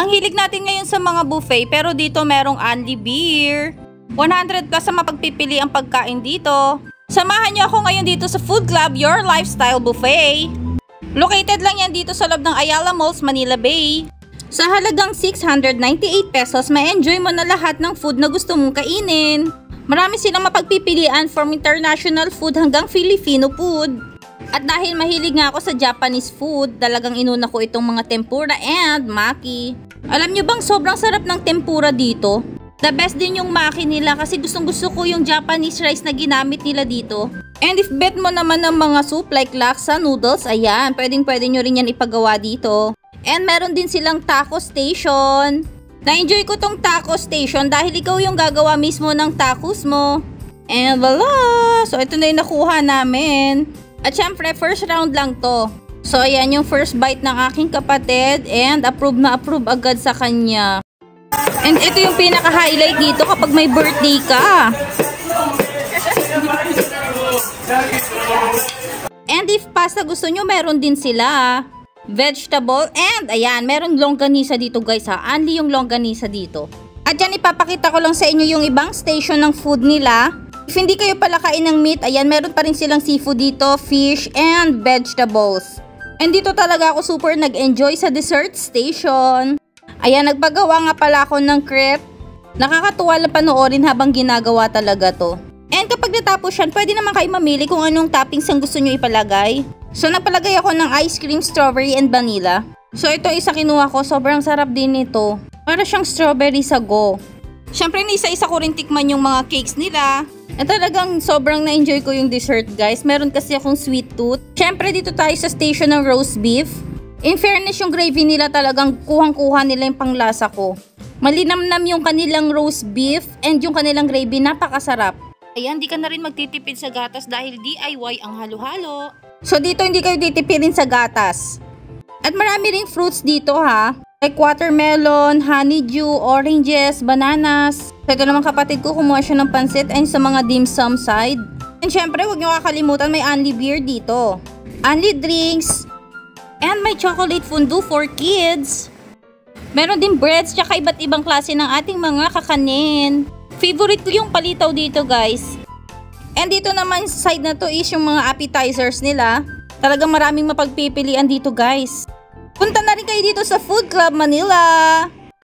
Ang hilig natin ngayon sa mga buffet pero dito merong only beer. 100 plus sa mapagpipili ang pagkain dito. Samahan niyo ako ngayon dito sa Food Club Your Lifestyle Buffet. Located lang yan dito sa loob ng Ayala Malls, Manila Bay. Sa halagang 698 pesos, may enjoy mo na lahat ng food na gusto mong kainin. Marami silang mapagpipilian from international food hanggang Filipino food. At dahil mahilig nga ako sa Japanese food, talagang inuna ko itong mga tempura and maki. Alam nyo bang sobrang sarap ng tempura dito? The best din yung maki nila kasi gustong gusto ko yung Japanese rice na ginamit nila dito. And if bet mo naman ng mga soup like laksa, noodles, ayan, pwedeng pwede nyo rin yan ipagawa dito. And meron din silang taco station. Na-enjoy ko tong taco station dahil ikaw yung gagawa mismo ng tacos mo. And voila! So ito na yung nakuha namin. At syempre, first round lang to. So, ayan yung first bite ng aking kapatid and approve na approve agad sa kanya. And ito yung pinaka-highlight dito kapag may birthday ka. And if pasta gusto nyo, meron din sila. Vegetable and ayan, meron longganisa dito guys ha. Only yung longganisa dito. At yan ipapakita ko lang sa inyo yung ibang station ng food nila. If hindi kayo pala kain ng meat, ayan, meron pa rin silang seafood dito, fish, and vegetables. And dito talaga ako super nag-enjoy sa dessert station. Ayan, nagpagawa nga pala ako ng crepe. Nakakatuwa lang panoorin habang ginagawa talaga to. And kapag natapos yan, pwede naman kayo mamili kung anong toppings ang gusto nyo ipalagay. So, nagpalagay ako ng ice cream, strawberry, and vanilla. So, ito isa kinuha ko. Sobrang sarap din nito. Para siyang strawberry sa go. Siyempre, isa-isa ko rin tikman yung mga cakes nila. At talagang sobrang na-enjoy ko yung dessert guys. Meron kasi akong sweet tooth. Siyempre dito tayo sa station ng roast beef. In fairness yung gravy nila talagang kuhang-kuha nila yung panglasa ko. Malinamnam yung kanilang roast beef and yung kanilang gravy napakasarap. Ayan, di ka na rin magtitipid sa gatas dahil DIY ang halo-halo. So dito hindi kayo titipirin sa gatas. At marami ring fruits dito ha. Like watermelon, honeydew, oranges, bananas. Ito naman kapatid ko, kumuha siya ng pansit and sa mga dim sum side. And syempre, huwag niyo kakalimutan may only beer dito. Only drinks. And may chocolate fondue for kids. Meron din breads tsaka iba't ibang klase ng ating mga kakanin. Favorite ko yung palitaw dito guys. And dito naman side na to is yung mga appetizers nila. Talagang maraming mapagpipilian dito guys. Punta na rin kayo dito sa Food Club Manila.